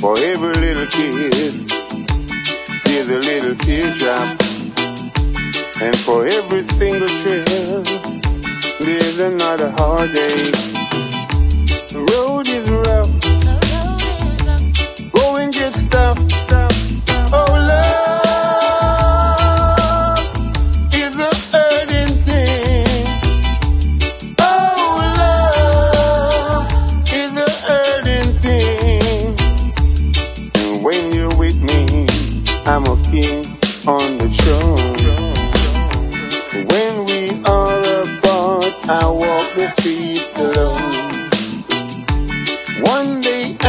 For every little kid, there's a little teardrop. And for every single trip, there's another heartache. The road is rough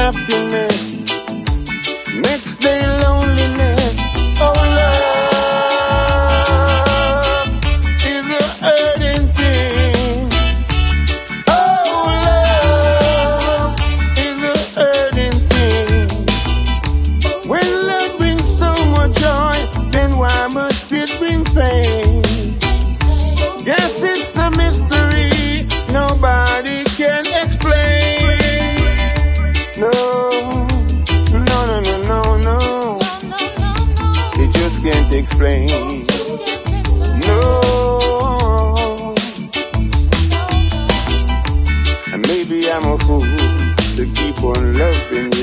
happiness. just can't explain. No. And maybe I'm a fool to keep on loving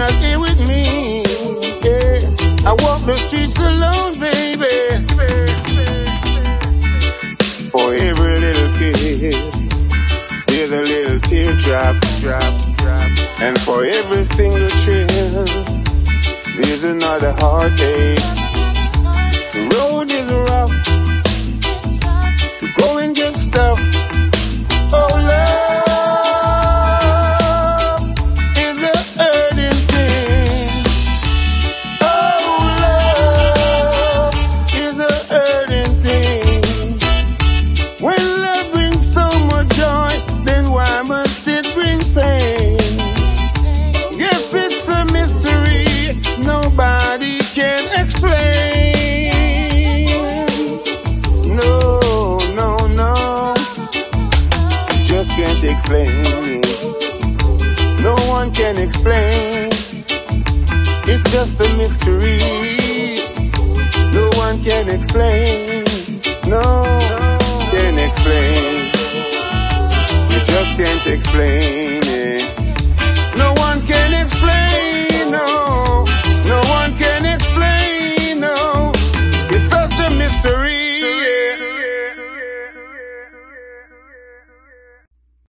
not with me. Yeah. I walk the streets alone, baby. For every little kiss, there's a little teardrop, drop, drop. And for every single chill, there's another heartache. The road is rough. one can explain. It's just a mystery. No one can explain. No can explain. You just can't explain.